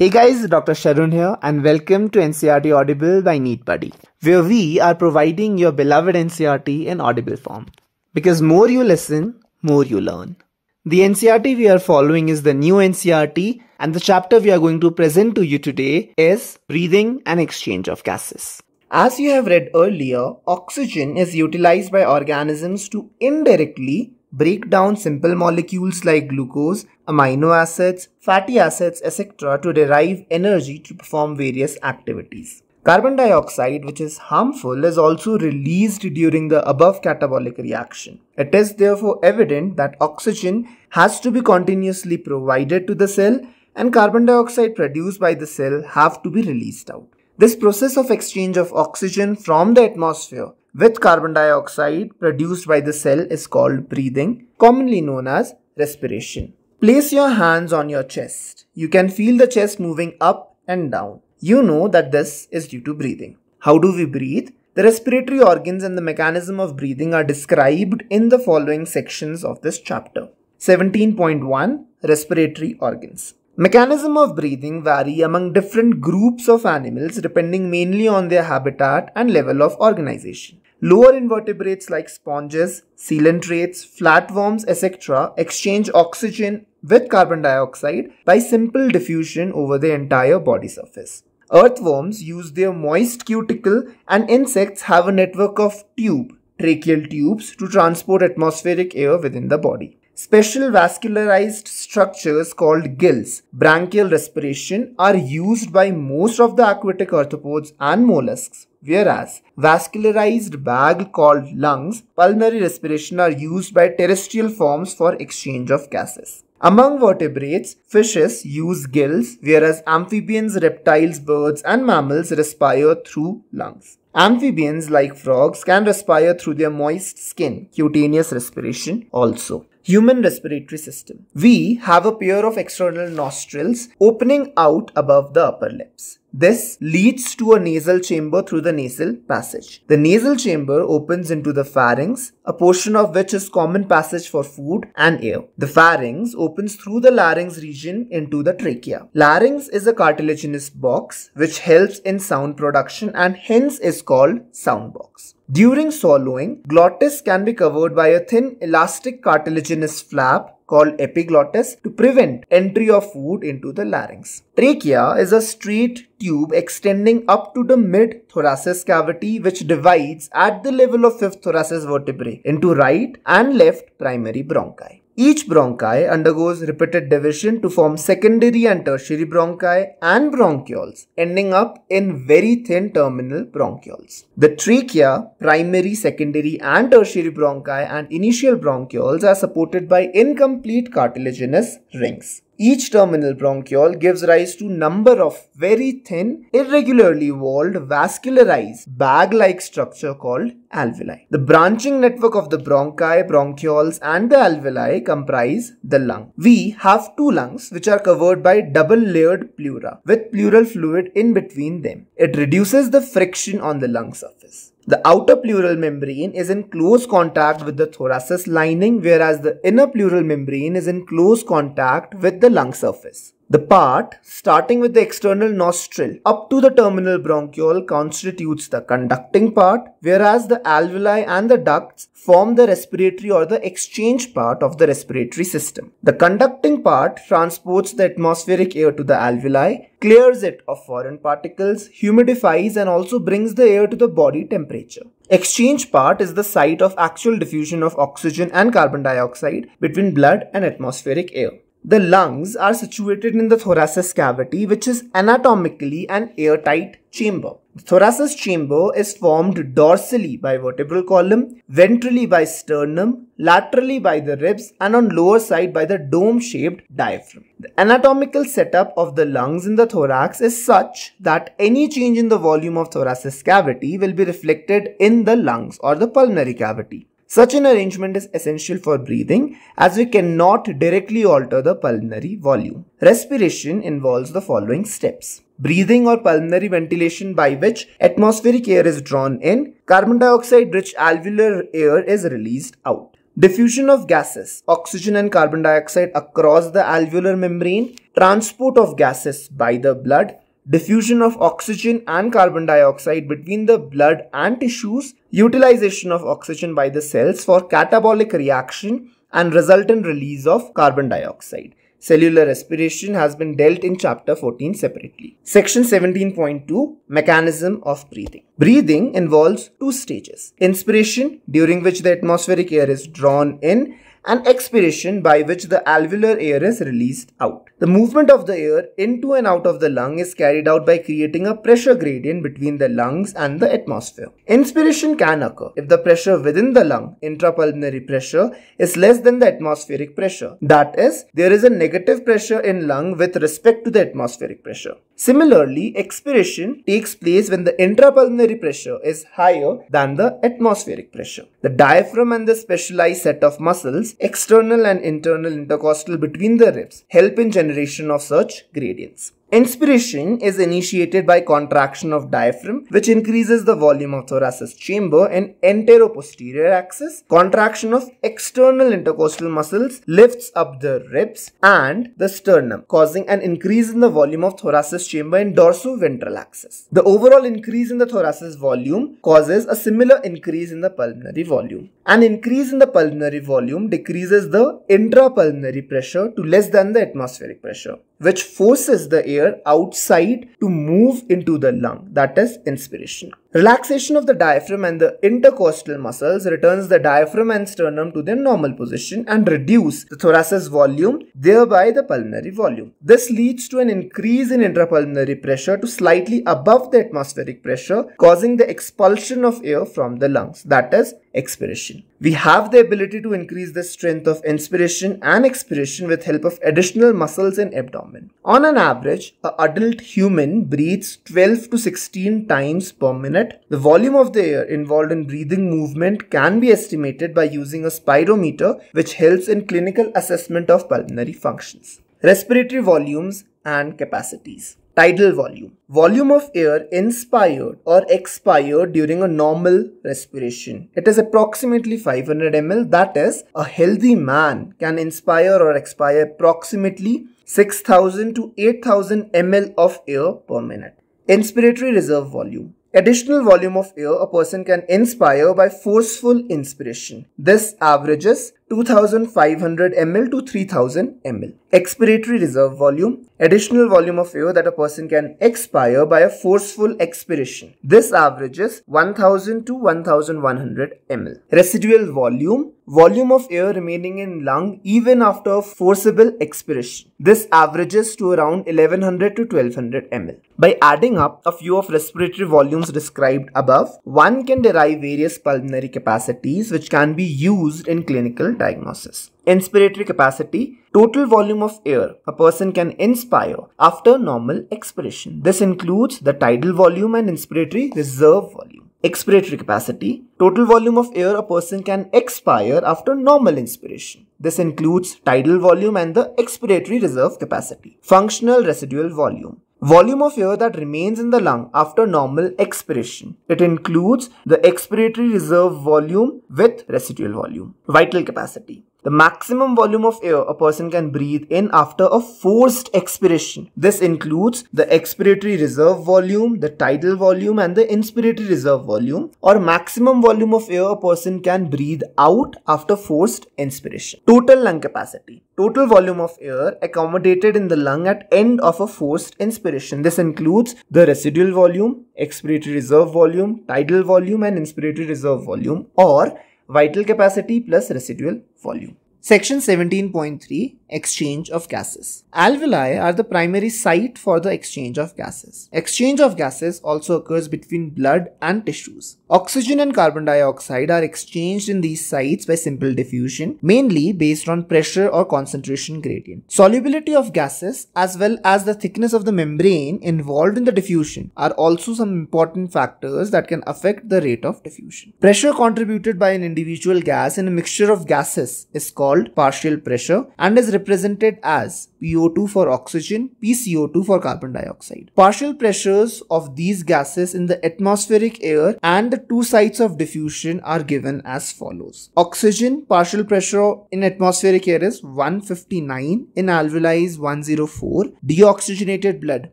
Hey guys, Dr. Sharun here and welcome to NCERT Audible by NeetBuddy, where we are providing your beloved NCERT in audible form. Because more you listen, more you learn. The NCERT we are following is the new NCERT and the chapter we are going to present to you today is Breathing and Exchange of Gases. As you have read earlier, oxygen is utilized by organisms to indirectly break down simple molecules like glucose, amino acids, fatty acids, etc. to derive energy to perform various activities. Carbon dioxide, which is harmful, is also released during the above catabolic reaction. It is therefore evident that oxygen has to be continuously provided to the cell and carbon dioxide produced by the cell have to be released out. This process of exchange of oxygen from the atmosphere with carbon dioxide produced by the cell is called breathing, commonly known as respiration. Place your hands on your chest. You can feel the chest moving up and down. You know that this is due to breathing. How do we breathe? The respiratory organs and the mechanism of breathing are described in the following sections of this chapter. 17.1 Respiratory Organs Mechanism of breathing vary among different groups of animals depending mainly on their habitat and level of organization. Lower invertebrates like sponges, coelenterates, flatworms, etc. exchange oxygen with carbon dioxide by simple diffusion over the entire body surface. Earthworms use their moist cuticle and insects have a network of tube, tracheal tubes to transport atmospheric air within the body. Special vascularized structures called gills, branchial respiration, are used by most of the aquatic arthropods and mollusks, whereas vascularized bag called lungs, pulmonary respiration are used by terrestrial forms for exchange of gases. Among vertebrates, fishes use gills, whereas amphibians, reptiles, birds, and mammals respire through lungs. Amphibians, like frogs, can respire through their moist skin, cutaneous respiration also human respiratory system. We have a pair of external nostrils opening out above the upper lips. This leads to a nasal chamber through the nasal passage. The nasal chamber opens into the pharynx, a portion of which is common passage for food and air. The pharynx opens through the larynx region into the trachea. Larynx is a cartilaginous box which helps in sound production and hence is called sound box. During swallowing, glottis can be covered by a thin elastic cartilaginous flap called epiglottis to prevent entry of food into the larynx. Trachea is a straight tube extending up to the mid-thoracic cavity which divides at the level of fifth thoracic vertebrae into right and left primary bronchi. Each bronchi undergoes repeated division to form secondary and tertiary bronchi and bronchioles, ending up in very thin terminal bronchioles. The trachea, primary, secondary and tertiary bronchi and initial bronchioles are supported by incomplete cartilaginous rings. Each terminal bronchiole gives rise to number of very thin, irregularly walled, vascularized, bag-like structure called alveoli. The branching network of the bronchi, bronchioles and the alveoli comprise the lung. We have two lungs which are covered by double-layered pleura with pleural fluid in between them. It reduces the friction on the lung surface. The outer pleural membrane is in close contact with the thoracic lining whereas the inner pleural membrane is in close contact with the lung surface. The part starting with the external nostril up to the terminal bronchiole constitutes the conducting part whereas the alveoli and the ducts form the respiratory or the exchange part of the respiratory system. The conducting part transports the atmospheric air to the alveoli clears it of foreign particles, humidifies and also brings the air to the body temperature. Exchange part is the site of actual diffusion of oxygen and carbon dioxide between blood and atmospheric air. The lungs are situated in the thoracic cavity which is anatomically an airtight chamber. The thoracic chamber is formed dorsally by vertebral column, ventrally by sternum, laterally by the ribs and on lower side by the dome-shaped diaphragm. The anatomical setup of the lungs in the thorax is such that any change in the volume of thoracic cavity will be reflected in the lungs or the pulmonary cavity. Such an arrangement is essential for breathing as we cannot directly alter the pulmonary volume. Respiration involves the following steps. Breathing or pulmonary ventilation by which atmospheric air is drawn in, carbon dioxide rich alveolar air is released out. diffusion of gases, oxygen and carbon dioxide across the alveolar membrane, transport of gases by the blood, diffusion of oxygen and carbon dioxide between the blood and tissues, utilization of oxygen by the cells for catabolic reaction and resultant release of carbon dioxide. Cellular respiration has been dealt in chapter 14 separately. Section 17.2 Mechanism of breathing. Breathing involves two stages. Inspiration, during which the atmospheric air is drawn in, and expiration by which the alveolar air is released out. The movement of the air into and out of the lung is carried out by creating a pressure gradient between the lungs and the atmosphere. Inspiration can occur if the pressure within the lung, intrapulmonary pressure, is less than the atmospheric pressure. That is, there is a negative pressure in lung with respect to the atmospheric pressure. Similarly, expiration takes place when the intrapulmonary pressure is higher than the atmospheric pressure. The diaphragm and the specialized set of muscles, external and internal intercostal between the ribs, help in generation of such gradients. Inspiration is initiated by contraction of diaphragm, which increases the volume of thoracic chamber in anteroposterior axis. Contraction of external intercostal muscles lifts up the ribs and the sternum, causing an increase in the volume of thoracic chamber in dorsoventral axis. The overall increase in the thoracic volume causes a similar increase in the pulmonary volume. An increase in the pulmonary volume decreases the intrapulmonary pressure to less than the atmospheric pressure which forces the air outside to move into the lung, that is inspiration. Relaxation of the diaphragm and the intercostal muscles returns the diaphragm and sternum to their normal position and reduce the thoracic volume, thereby the pulmonary volume. This leads to an increase in intrapulmonary pressure to slightly above the atmospheric pressure, causing the expulsion of air from the lungs, that is expiration. We have the ability to increase the strength of inspiration and expiration with help of additional muscles in abdomen. On an average, an adult human breathes 12 to 16 times per minute. The volume of the air involved in breathing movement can be estimated by using a spirometer which helps in clinical assessment of pulmonary functions. Respiratory volumes and capacities. Tidal volume. Volume of air inspired or expired during a normal respiration. It is approximately 500 ml. That is, a healthy man can inspire or expire approximately 6000 to 8000 ml of air per minute. Inspiratory reserve volume. Additional volume of air a person can inspire by forceful inspiration. This averages 2500 ml to 3000 ml. Expiratory reserve volume. Additional volume of air that a person can expire by a forceful expiration. This averages 1000 to 1100 ml. Residual volume. Volume of air remaining in lung even after a forcible expiration. This averages to around 1100 to 1200 ml. By adding up a few of respiratory volumes described above, one can derive various pulmonary capacities which can be used in clinical diagnosis. Inspiratory capacity, total volume of air a person can inspire after normal expiration. This includes the tidal volume and inspiratory reserve volume. Expiratory capacity, total volume of air a person can expire after normal inspiration. This includes tidal volume and the expiratory reserve capacity. Functional residual volume, Volume of air that remains in the lung after normal expiration. It includes the expiratory reserve volume with residual volume. Vital capacity. The maximum volume of air a person can breathe in after a forced expiration. This includes the expiratory reserve volume, the tidal volume and the inspiratory reserve volume or maximum volume of air a person can breathe out after forced inspiration. Total lung capacity. Total volume of air accommodated in the lung at end of a forced inspiration. This includes the residual volume, expiratory reserve volume, tidal volume and inspiratory reserve volume or vital capacity plus residual volume. Section 17.3 Exchange of gases. Alveoli are the primary site for the exchange of gases. Exchange of gases also occurs between blood and tissues. Oxygen and carbon dioxide are exchanged in these sites by simple diffusion, mainly based on pressure or concentration gradient. Solubility of gases as well as the thickness of the membrane involved in the diffusion are also some important factors that can affect the rate of diffusion. Pressure contributed by an individual gas in a mixture of gases is called partial pressure and is represented as PO2 for oxygen, PCO2 for carbon dioxide. Partial pressures of these gases in the atmospheric air and the two sites of diffusion are given as follows. Oxygen partial pressure in atmospheric air is 159, in alveoli is 104, deoxygenated blood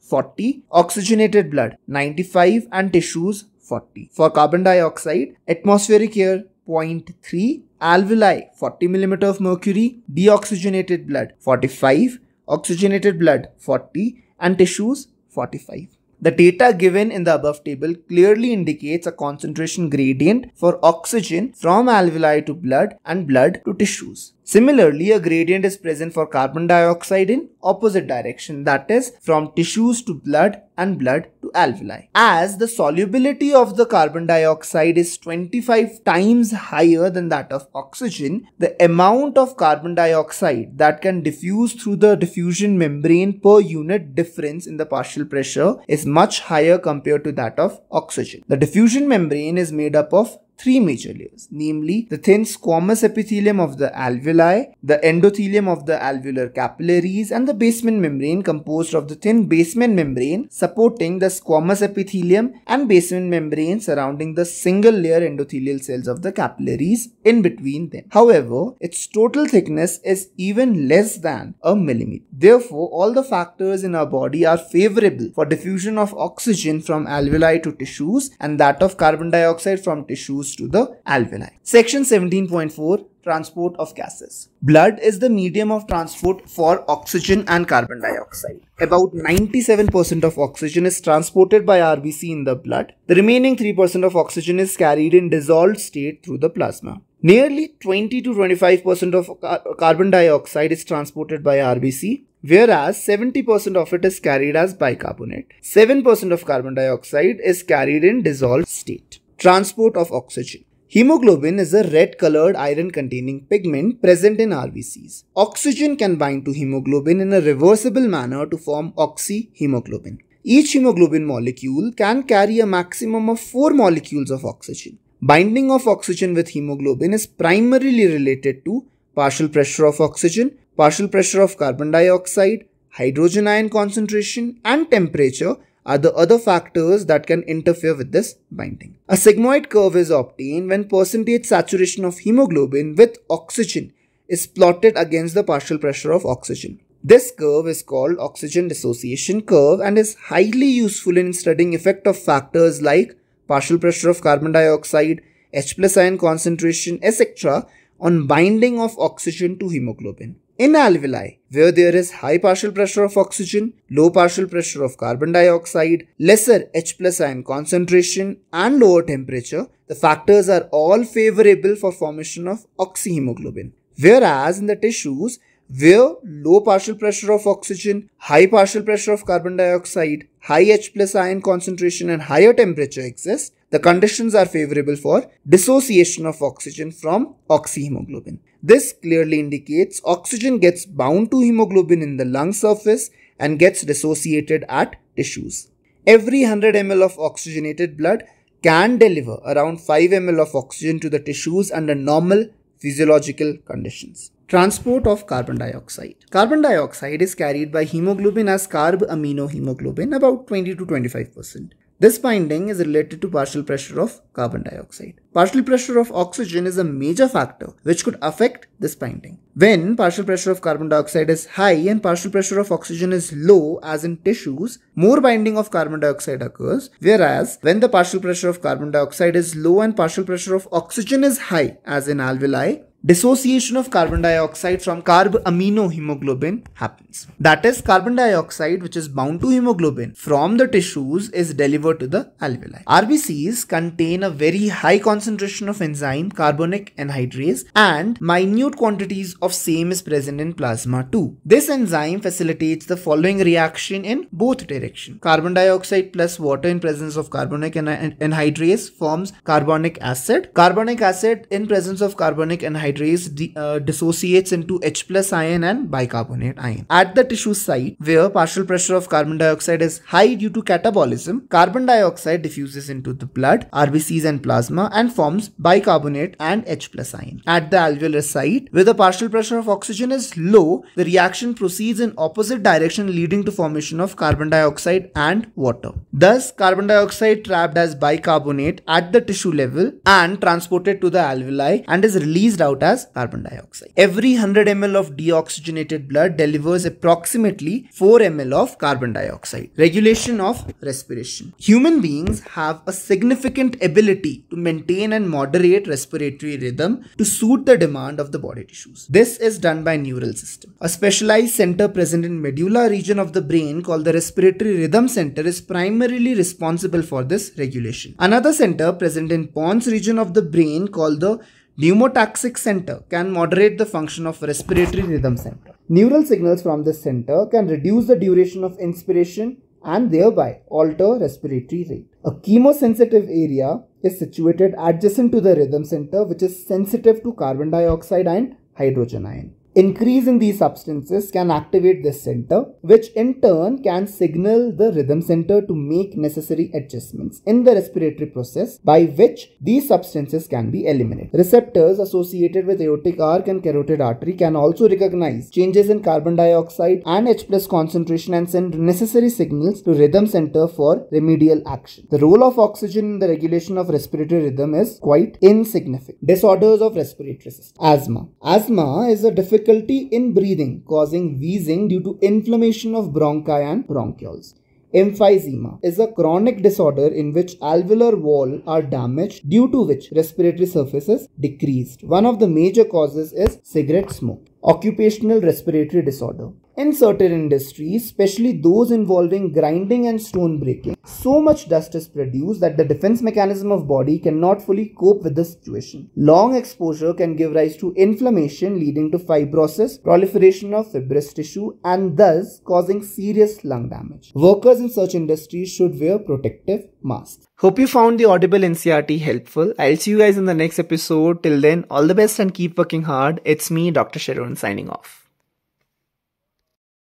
40, oxygenated blood 95 and tissues 40. For carbon dioxide, atmospheric air 0.3, alveoli 40 mm of mercury, deoxygenated blood 45, oxygenated blood 40 and tissues 45. The data given in the above table clearly indicates a concentration gradient for oxygen from alveoli to blood and blood to tissues. Similarly, a gradient is present for carbon dioxide in opposite direction that is from tissues to blood and blood to alveoli. As the solubility of the carbon dioxide is 25 times higher than that of oxygen, the amount of carbon dioxide that can diffuse through the diffusion membrane per unit difference in the partial pressure is much higher compared to that of oxygen. The diffusion membrane is made up of three major layers, namely the thin squamous epithelium of the alveoli, the endothelium of the alveolar capillaries, and the basement membrane composed of the thin basement membrane supporting the squamous epithelium and basement membrane surrounding the single layer endothelial cells of the capillaries in between them. However, its total thickness is even less than a millimeter. Therefore, all the factors in our body are favorable for diffusion of oxygen from alveoli to tissues and that of carbon dioxide from tissues to the alveoli. Section 17.4 Transport of gases. Blood is the medium of transport for oxygen and carbon dioxide. About 97% of oxygen is transported by RBC in the blood. The remaining 3% of oxygen is carried in dissolved state through the plasma. Nearly 20 to 25% of carbon dioxide is transported by RBC, whereas 70% of it is carried as bicarbonate. 7% of carbon dioxide is carried in dissolved state. Transport of oxygen. Hemoglobin is a red colored iron containing pigment present in RBCs. Oxygen can bind to hemoglobin in a reversible manner to form oxyhemoglobin. Each hemoglobin molecule can carry a maximum of 4 molecules of oxygen. Binding of oxygen with hemoglobin is primarily related to partial pressure of oxygen, partial pressure of carbon dioxide, hydrogen ion concentration and temperature are the other factors that can interfere with this binding. A sigmoid curve is obtained when percentage saturation of hemoglobin with oxygen is plotted against the partial pressure of oxygen. This curve is called oxygen dissociation curve and is highly useful in studying effect of factors like partial pressure of carbon dioxide, H plus ion concentration, etc. on binding of oxygen to hemoglobin. In alveoli, where there is high partial pressure of oxygen, low partial pressure of carbon dioxide, lesser H plus ion concentration and lower temperature, the factors are all favorable for formation of oxyhemoglobin. Whereas in the tissues, where low partial pressure of oxygen, high partial pressure of carbon dioxide, high H plus ion concentration and higher temperature exist, the conditions are favorable for dissociation of oxygen from oxyhemoglobin. This clearly indicates oxygen gets bound to hemoglobin in the lung surface and gets dissociated at tissues. Every 100 ml of oxygenated blood can deliver around 5 ml of oxygen to the tissues under normal physiological conditions. Transport of carbon dioxide. Carbon dioxide is carried by hemoglobin as carbamino hemoglobin about 20 to 25%. This binding is related to partial pressure of carbon dioxide. Partial pressure of oxygen is a major factor which could affect this binding. When partial pressure of carbon dioxide is high and partial pressure of oxygen is low as in tissues, more binding of carbon dioxide occurs. Whereas when the partial pressure of carbon dioxide is low and partial pressure of oxygen is high as in alveoli, dissociation of carbon dioxide from carb amino hemoglobin happens. That is carbon dioxide which is bound to hemoglobin from the tissues is delivered to the alveoli. RBCs contain a very high concentration of enzyme carbonic anhydrase and minute quantities of same is present in plasma too. This enzyme facilitates the following reaction in both direction. Carbon dioxide plus water in presence of carbonic anhydrase forms carbonic acid. Carbonic acid in presence of carbonic anhydrase anhydrase uh, dissociates into H plus ion and bicarbonate ion. At the tissue site, where partial pressure of carbon dioxide is high due to catabolism, carbon dioxide diffuses into the blood, RBCs and plasma and forms bicarbonate and H plus ion. At the alveolar site, where the partial pressure of oxygen is low, the reaction proceeds in opposite direction leading to formation of carbon dioxide and water. Thus, carbon dioxide trapped as bicarbonate at the tissue level and transported to the alveoli and is released out as carbon dioxide. Every 100 ml of deoxygenated blood delivers approximately 4 ml of carbon dioxide. Regulation of respiration. Human beings have a significant ability to maintain and moderate respiratory rhythm to suit the demand of the body tissues. This is done by neural system. A specialized center present in medulla region of the brain called the respiratory rhythm center is primarily responsible for this regulation. Another center present in pons region of the brain called the pneumotaxic center can moderate the function of respiratory rhythm center. Neural signals from this center can reduce the duration of inspiration and thereby alter respiratory rate. A chemosensitive area is situated adjacent to the rhythm center which is sensitive to carbon dioxide and hydrogen ion. Increase in these substances can activate this center, which in turn can signal the rhythm center to make necessary adjustments in the respiratory process by which these substances can be eliminated. Receptors associated with aortic arc and carotid artery can also recognize changes in carbon dioxide and H plus concentration and send necessary signals to rhythm center for remedial action. The role of oxygen in the regulation of respiratory rhythm is quite insignificant. Disorders of respiratory system. Asthma. Asthma is a difficult difficulty in breathing causing wheezing due to inflammation of bronchi and bronchioles. Emphysema is a chronic disorder in which alveolar wall are damaged due to which respiratory surface is decreased. One of the major causes is cigarette smoke. Occupational respiratory disorder. In certain industries, especially those involving grinding and stone breaking, so much dust is produced that the defense mechanism of body cannot fully cope with the situation. Long exposure can give rise to inflammation leading to fibrosis, proliferation of fibrous tissue and thus causing serious lung damage. Workers in such industries should wear protective masks. Hope you found the Audible NCERT helpful. I'll see you guys in the next episode. Till then, all the best and keep working hard. It's me, Dr. Sharun, signing off.